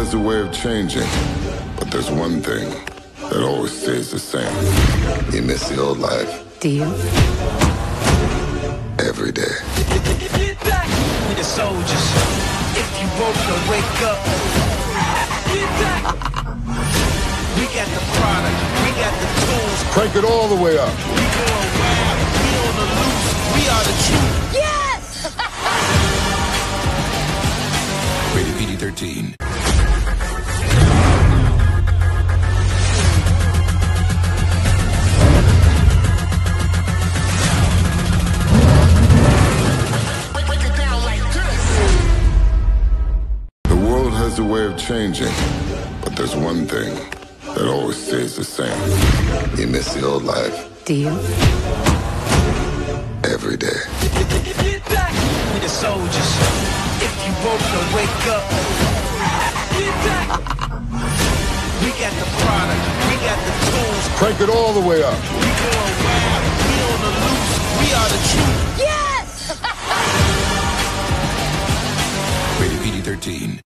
has a way of changing, but there's one thing that always stays the same. You miss the old life Do you? every day. Get back with the soldiers. If you woke, don't wake up. Get back. We got the product. We got the tools. Crank it all the way up. We going wild. We on the loose. We are the truth. Yes! Rated PG-13. a way of changing, but there's one thing that always stays the same. You miss the old life. Do you? Every day. Get back! We the soldiers. If you woke, then wake up. Get back! we got the product. We got the tools. Crank it all the way up. We going wild. We on the loose. We are the truth. Yes! Rated PG-13.